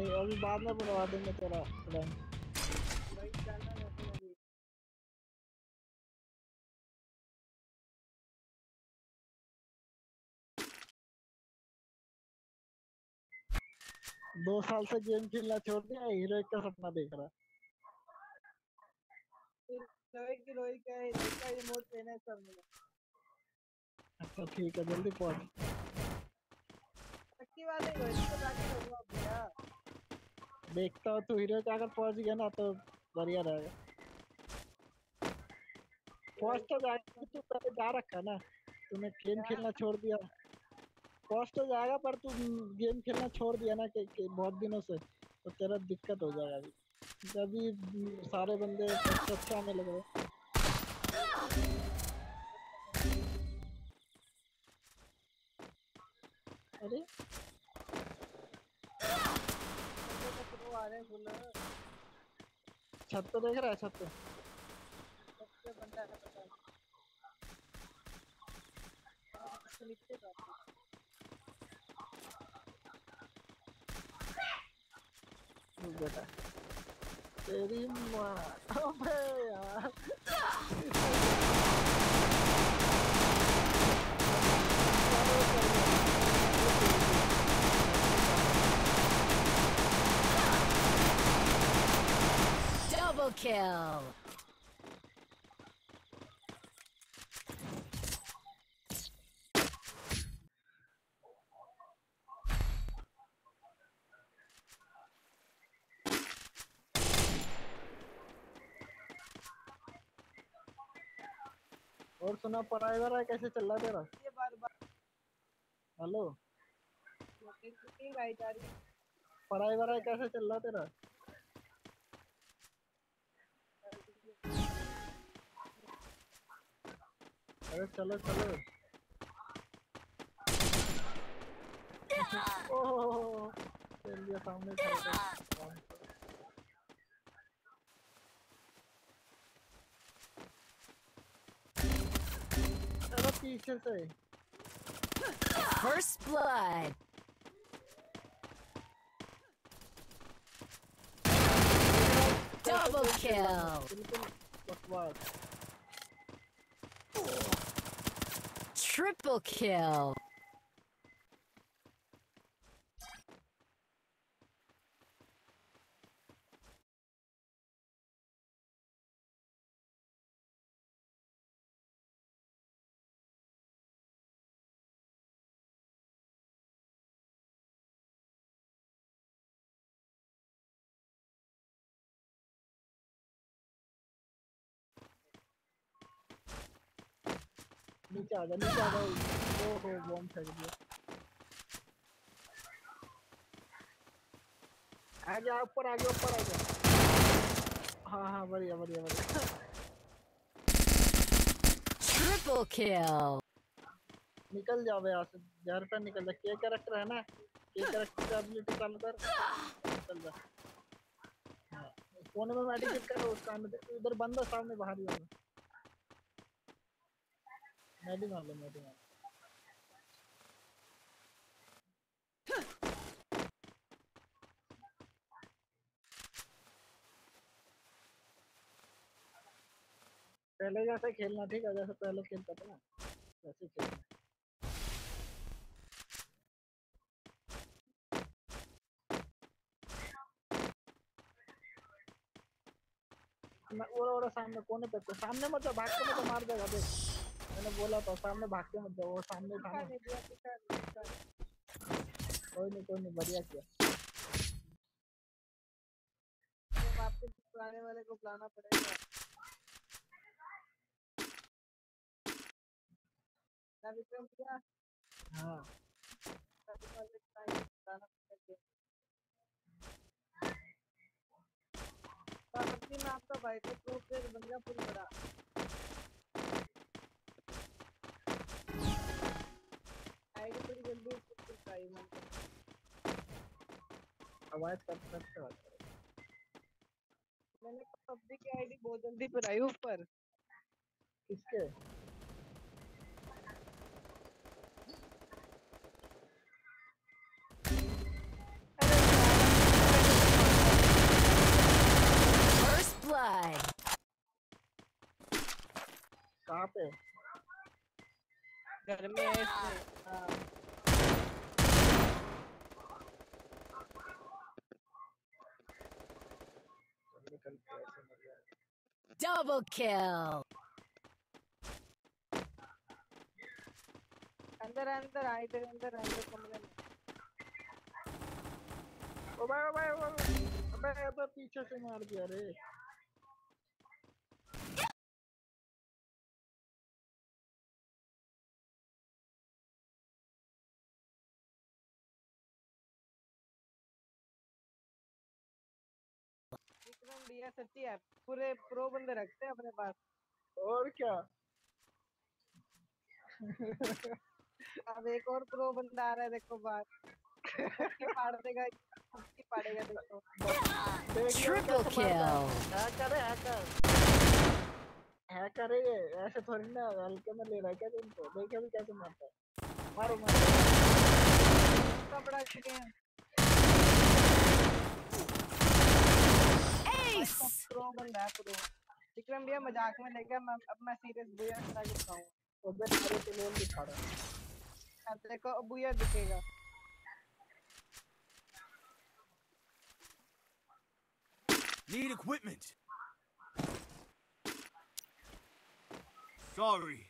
नहीं अभी बाद में बनवा देंगे तेरा अभी दो साल से गेम खेलना छोड़ दिया हीरो का सपना देख रहा। है है अच्छा ठीक है जल्दी पहुँच। पक्की बात है रोहित को जाके होगा भैया देखता हूँ तू हीरो का अगर पहुँच गया ना तो बढ़िया रहेगा। पहुँच तो जाएगा तू पहले जा रखा ना तूने गेम खेलना छोड़ दिया। पहुँच तो जाएगा पर तू गेम खेलना छोड़ दिया ना कि, कि बहुत दिनों से तो तेरा दिक्कत हो जाएगा अभी। अभी सारे बंदे अच्छा आने लग अरे बंदे तो प्रो आ रहे हैं फुल छत पे देख रहा है छत पे सबसे बंदा है पता नहीं हाँ, तो नीचे जाते हैं। रुक बेटा तेरी माँ अबे यार Double kill. और सुना पढ़ाई वढ़ाई कैसे चल रहा है तेरा? ये बार बार। हेलो पढ़ाई वढ़ाई कैसे चल रहा है तेरा? अरे चलो चलो ओह चल दिया सामने खड़ा था। अरे पीछे से First blood. Double kill. Triple kill. नीचे आ जा नीचे आ जा ओहो बॉम्ब फेंक दिया आ जा ऊपर आ गया ऊपर आ गया हाँ हाँ बढ़िया बढ़िया बढ़िया Triple kill. निकल जाओ यहाँ से घर पे निकल जा के कैरेक्टर है ना के कैरेक्टर की एबिलिटी चालू कर निकल जा हाँ कोने में मेडिकेट करो उसका उधर बंदा सामने बाहर ही होगा मेडी मार लो मेडी मार पहले जैसे खेलना ठीक है, जैसे पहले खेलता था ना, वैसे खेलना ओरा ओरा सामने कोने पे को सामने मत जाओ भाग के मत मार देगा, देख। मैंने बोला था सामने भाग के मत जाओ सामने था ना नहीं दिया पिछा पिछा कोई नहीं कोई नहीं बढ़िया किया। तो आपके वाले को बुलाना पड़ेगा। ना विक्रम भैया? हाँ। पुराने वाले बुलाना पड़ेगा। पार्वती में आपका भाई को प्रो प्लेयर बन गया फुल बड़ा आवाज़ मैंने पब्लिक आईडी बहुत जल्दी बनाई ऊपर। किसके? कहाँ पे? घर में Double kill. अंदर अंदर आ इधर अंदर अंदर कमरे में ओ भाई ओ भाई ओ भाई अबे अबे पीछे से मार दिया रे भैया सच्ची है पूरे प्रो बंदे रखते हैं अपने पास। और क्या? अब एक और प्रो बंदा आ रहा है देखो बाहर। उसकी फाड़ देगा फाड़ेगा देखो। कैसे मारता है। kill. हैकर है? हैकर हैकर है? ये ऐसे थोड़ी ना हल्के में ले रहा है क्या तुमको? देखे भी कैसे मारता है। मारो मारो। बंदा है प्रो विक्रम भैया मज़ाक में लेके मैं अब मैं सीरियस भैया खड़ा हूँ। उधर मेरे के नेम दिखा रहा। है अब देखो अब भैया दिखेगा। Need equipment. Sorry.